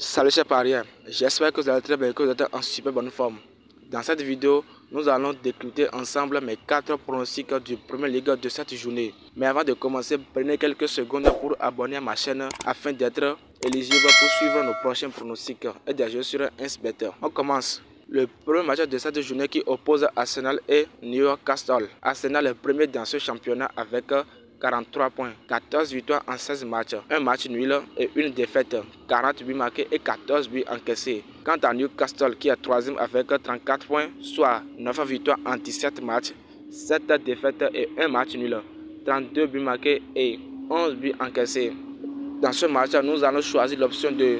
Salut chers parieurs, j'espère que vous allez très bien et que vous êtes en super bonne forme. Dans cette vidéo, nous allons décrypter ensemble mes 4 pronostics du Premier Ligue de cette journée. Mais avant de commencer, prenez quelques secondes pour abonner à ma chaîne afin d'être éligible pour suivre nos prochains pronostics et des jeux sur Insbetter. On commence. Le premier match de cette journée qui oppose Arsenal et New York Castle. Arsenal est premier dans ce championnat avec 43 points, 14 victoires en 16 matchs, un match nul et une défaite, 40 buts marqués et 14 buts encaissés. Quant à Newcastle qui est troisième avec 34 points, soit 9 victoires en 17 matchs, 7 défaites et un match nul, 32 buts marqués et 11 buts encaissés. Dans ce match, nous allons choisir l'option de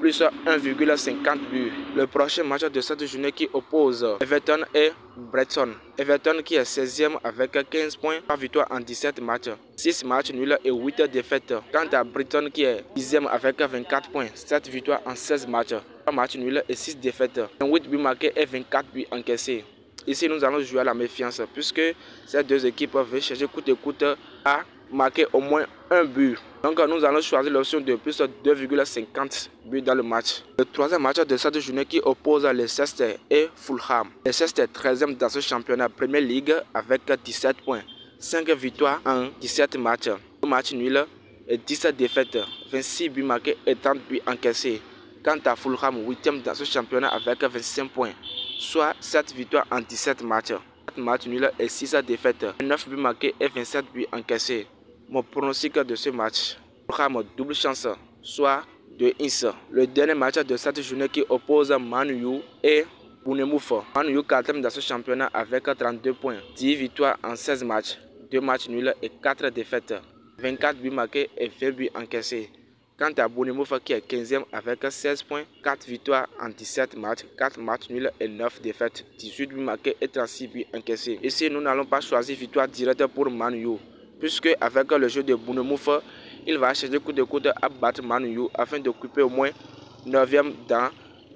plus 1,50 buts. Le prochain match de cette journée qui oppose Everton et Breton. Everton qui est 16e avec 15 points, 3 victoires en 17 matchs, 6 matchs nuls et 8 défaites. Quant à Breton qui est 10e avec 24 points, 7 victoires en 16 matchs, 3 matchs nuls et 6 défaites. 8 buts marqués et 24 buts encaissés. Ici, nous allons jouer à la méfiance puisque ces deux équipes veulent chercher coûte et coûte à marquer au moins un but. Donc nous allons choisir l'option de plus 2,50 buts dans le match. Le troisième match de cette journée qui oppose Leicester et Fulham. Leicester est 13e dans ce championnat Premier League avec 17 points, 5 victoires en 17 matchs, 2 matchs nuls et 17 défaites, 26 buts marqués et 30 buts encaissés. Quant à Fulham, 8e dans ce championnat avec 25 points, soit 7 victoires en 17 matchs, 4 matchs nuls et 6 défaites, 9 buts marqués et 27 buts encaissés. Mon pronostic de ce match, programme double chance, soit de Ins. Le dernier match de cette journée qui oppose Manu et Bounemouf. Manu 4 dans ce championnat avec 32 points, 10 victoires en 16 matchs, 2 matchs nuls et 4 défaites, 24 buts marqués et 20 buts encaissés. Quant à Bounemouf qui est 15e avec 16 points, 4 victoires en 17 matchs, 4 matchs nuls et 9 défaites, 18 buts marqués et 36 buts encaissés. Ici, nous n'allons pas choisir victoire directe pour Manu puisque avec le jeu de Bounemouf, il va chercher coup de coude à battre Manu afin d'occuper au moins 9e dans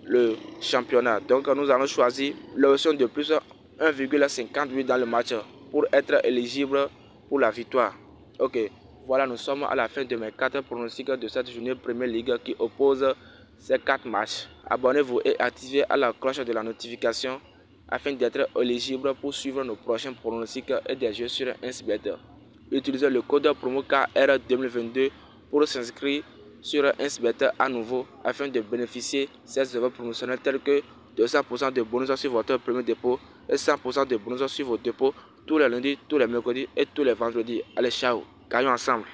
le championnat. Donc nous allons choisir l'option de plus 1,58 dans le match pour être éligible pour la victoire. Ok, voilà, nous sommes à la fin de mes 4 pronostics de cette journée Première Ligue qui oppose ces 4 matchs. Abonnez-vous et activez à la cloche de la notification afin d'être éligible pour suivre nos prochains pronostics et des jeux sur Insbet utilisez le code promo KR 2022 pour s'inscrire sur Insbet à nouveau afin de bénéficier de ces offres promotionnelles telles que 200% de bonus sur votre premier dépôt et 100% de bonus sur vos dépôts tous les lundis, tous les mercredis et tous les vendredis. Allez, ciao, gagnons ensemble.